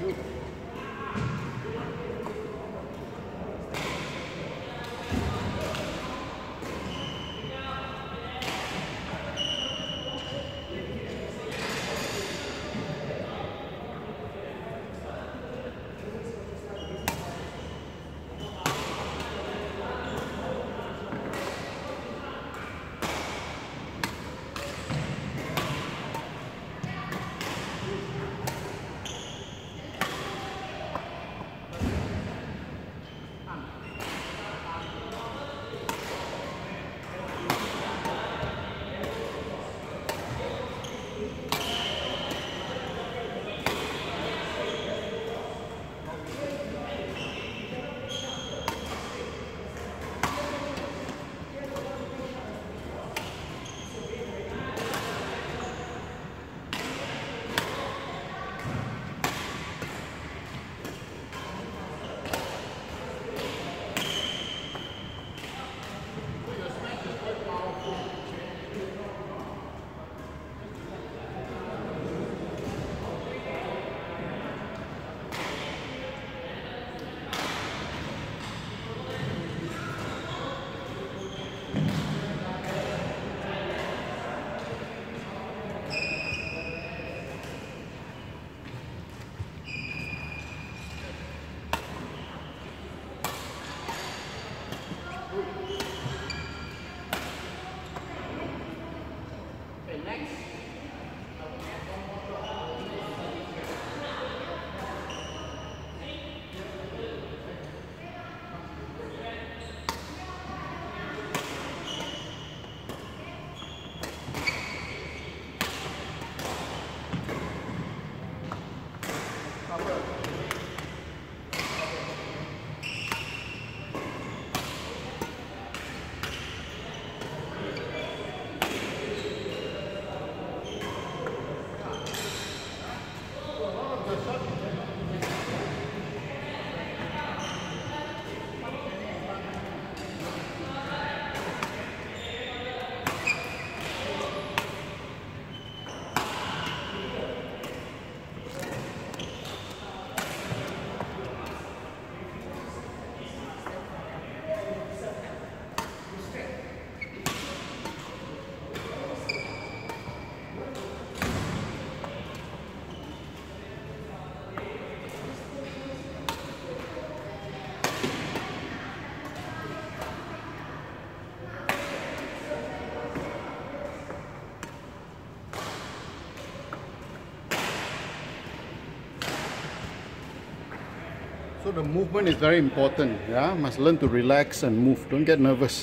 you Thanks. So the movement is very important. Yeah, must learn to relax and move. Don't get nervous.